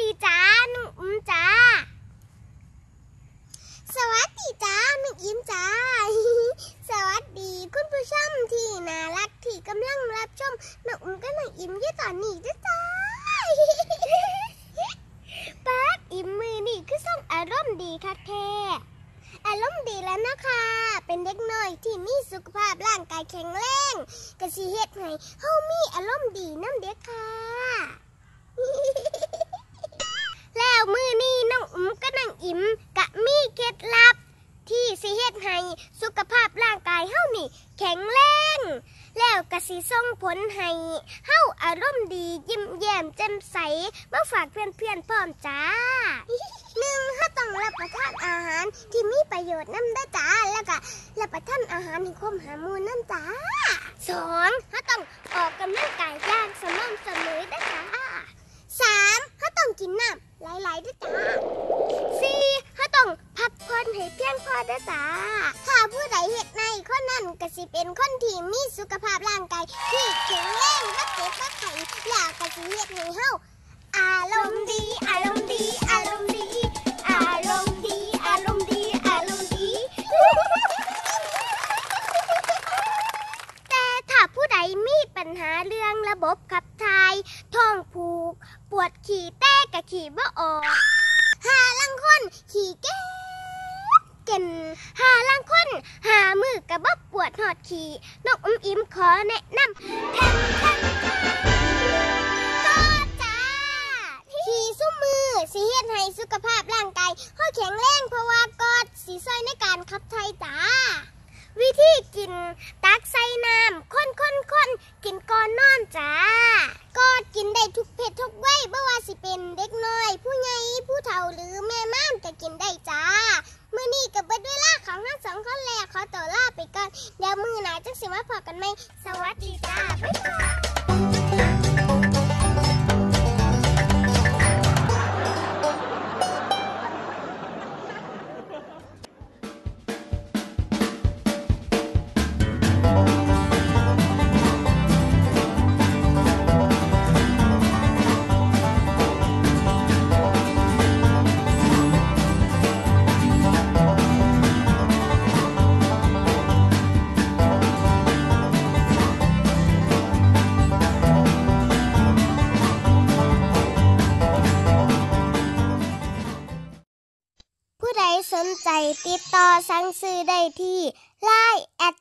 ดีจ้าหนูอิ้มจ้า สวัสดีจ้าหนูอิ้มจ้า สวัสดีคุณผู้ชมที่น่ารักที่กำลังรับชมหนูอุ้มก็หนูอิ้มยี่ตอนนี้จ้าป๊าอิ่มมือนี่คือส่งอารมณ์ดีค่ะแท้อารมณ์ดีแล้วนะคะ เป็นเด็กน้อยที่มีสุขภาพร่างกายแข็งแรงกระสีเฮ็ดให้เฮามีอารมณ์ดีน้ำเด็กค่ะ ให้สุขภาพร่างกายเฮานี่ แข็งแรง แล้วก็สิส่งผลให้เฮาอารมณ์ดียิ้มแย้มแจ่มใสมาฝากเพื่อนๆพร้อมจ้าหนึ่งเฮาต้องรับประทานอาหารที่มีประโยชน์นำด้จ้าแล้วก็รับประทานอาหารที่ครบหามู่นำจ้าสองเฮาต้องออกกำลังกายอย่างสม่ำเสมอด้จ้าสามเฮาต้องกินน้ำหลายๆด้จ้า สี่เขาต้องพักผ่อน ให้เพียงพอเด้อจ้าถ้าผู้ใดเฮ็ดในคนนั้นก็สิเป็นคนที่มีสุขภาพร่างกายที่แข็งแรงบ่เจ็บบ่ไข้แล้วก็สิเฮ็ดให้เฮาอารมณ์ดีอารมณ์ดีอารมณ์ดีอารมณ์ดีอารมณ์ดีอารมณ์ดี แต่ถ้าผู้ใดมีปัญหาเรื่องระบบขับถ่ายท้องผูก ปวดขี่แต้กะขี่บ่ออกหาลังคนขี่แก้ เก่นหาลังคนหามือกระบอกปวดหอดขี่นกอุ้มอิมขอแนะนำแทนแทนก็จ้าขี่ซุ้มมือสีเฮ็ดให้สุขภาพร่างกายเฮาแข็งแรงเพราะว่ากอดสีซอยในการขับถ่ายจ้า วิธีกินตักใส่น้ำข้นข้นข้นกินก่อนนอนจ้าก็กินได้ทุกเพศทุกวัยไม่ว่าสิเป็นเด็กน้อย ผู้ใหญ่ผู้เฒ่าหรือ ว่าพอกันไหมสวัสดีจ้า สนใจติดต่อสั่งซื้อได้ที่ไลน์แอด